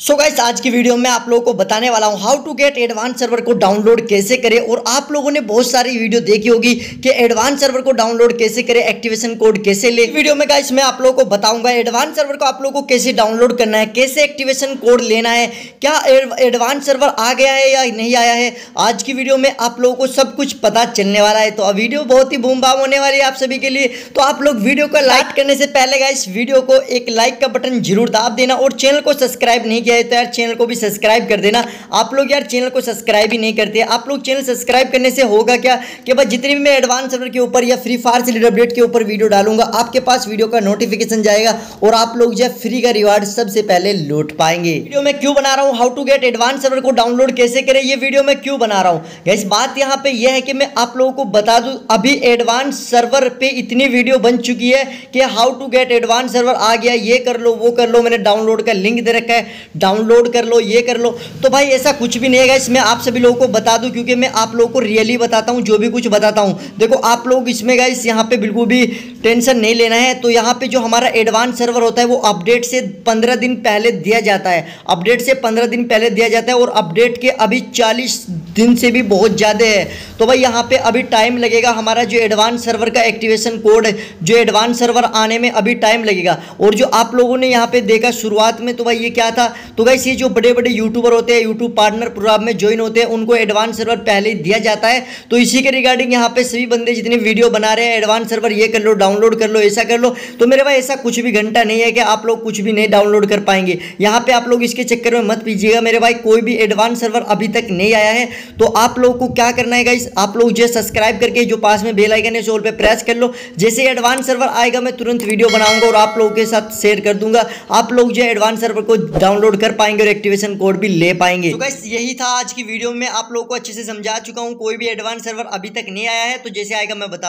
सो so guys आज की video में आप लोगों को बताने वाला हूँ how to get advance server को डाउनलोड कैसे करें और आप लोगों ने बहुत सारी वीडियो देखी होगी कि एडवांस सर्वर को डाउनलोड कैसे करें एक्टिवेशन कोड कैसे ले। वीडियो में गाइस मैं आप लोगों को बताऊँगा एडवांस सर्वर को आप लोगों को कैसे डाउनलोड करना है, कैसे एक्टिवेशन कोड लेना है, क्या एडवांस सर्वर आ गया है या नहीं आया है। आज की वीडियो में आप लोगों को सब कुछ पता चलने वाला है। तो वीडियो बहुत ही बूम बाम होने वाली है आप सभी के लिए। तो आप लोग वीडियो को लाइक करने से पहले गाइस वीडियो को एक लाइक का बटन ज़रूर दाब देना और चैनल को सब्सक्राइब नहीं किया है तो यार चैनल को भी सब्सक्राइब कर देना। आप लोग यार चैनल को सब्सक्राइब ही नहीं करते। आप लोग चैनल सब्सक्राइब करने से होगा क्या? कि भाई जितनी भी मैं एडवांस सर्वर के ऊपर या फ्री फायर से अपडेट के ऊपर वीडियो डालूँगा, आपके पास वीडियो का नोटिफिकेशन जाएगा और आप लोग जो फ्री का रिवार्ड सबसे पहले लूट पाएँगे। वीडियो में क्यों बना रहा हूँ? How to get advance server को डाउनलोड कैसे करें? ये वीडियो में क्यों बना रहा हूँ? इस बात यहाँ पे यह है कि मैं आप लोगों को बता दूँ, अभी एडवांस सर्वर पे इतनी वीडियो बन चुकी है कि how to get advance server आ गया, ये कर लो, वो कर लो, मैंने डाउनलोड का लिंक दे रखा है। डाउनलोड कर लो, ये कर लो। तो भाई ऐसा कुछ भी नहीं है इसमें आप सभी लोगों को बता दूँ, क्योंकि मैं आप लोगों को रियली बताता हूँ, जो भी कुछ बताता हूँ। देखो, आप लोग इसमें गाइस यहाँ पे बिल्कुल भी टेंशन नहीं लेना है। तो यहाँ पे जो हमारा एडवांस सर्वर होता है, वो अपडेट से पंद्रह दिन पहले दिया जाता है। अपडेट से पंद्रह दिन पहले दिया जाता है और अपडेट के अभी चालीस दिन से भी बहुत ज़्यादा है। तो भाई यहाँ पे अभी टाइम लगेगा हमारा जो एडवांस सर्वर का एक्टिवेशन कोड जो एडवांस सर्वर आने में अभी टाइम लगेगा। और जो आप लोगों ने यहाँ पे देखा शुरुआत में तो भाई ये क्या था? तो भाई ये जो बड़े बड़े यूट्यूबर होते हैं यूट्यूब पार्टनर प्रोग्राम में ज्वाइन होते हैं, उनको एडवांस सर्वर पहले ही दिया जाता है। तो इसी के रिगार्डिंग यहाँ पे सभी बंदे जितने वीडियो बना रहे हैं एडवांस सर्वर ये कर लो डाउनलोड कर लो, ऐसा कर लो। तो मेरे भाई, ऐसा कुछ भी घंटा नहीं है कि आप लोग कुछ भी नहीं डाउनलोड कर पाएँगे। यहाँ पे आप लोग इसके चक्कर में मत पीजिएगा। मेरे भाई, कोई भी एडवांस सर्वर अभी तक नहीं आया है। तो आप लोग को क्या करना है आप लोग जो सब्सक्राइब करके जो पास में बेल आइकन है सोल पे प्रेस कर लो। जैसे एडवांस सर्वर आएगा, मैं तुरंत वीडियो बनाऊँगा और आप लोगों के साथ शेयर कर दूँगा। आप लोग जो एडवांस सर्वर को डाउनलोड कर पाएँगे और एक्टिवेशन कोड भी ले पाएँगे। तो गाइस यही था आज की वीडियो में। आप लोगों को अच्छे से समझा चुका हूँ, कोई भी एडवांस सर्वर अभी तक नहीं आया है तो जैसे आएगा, मैं बता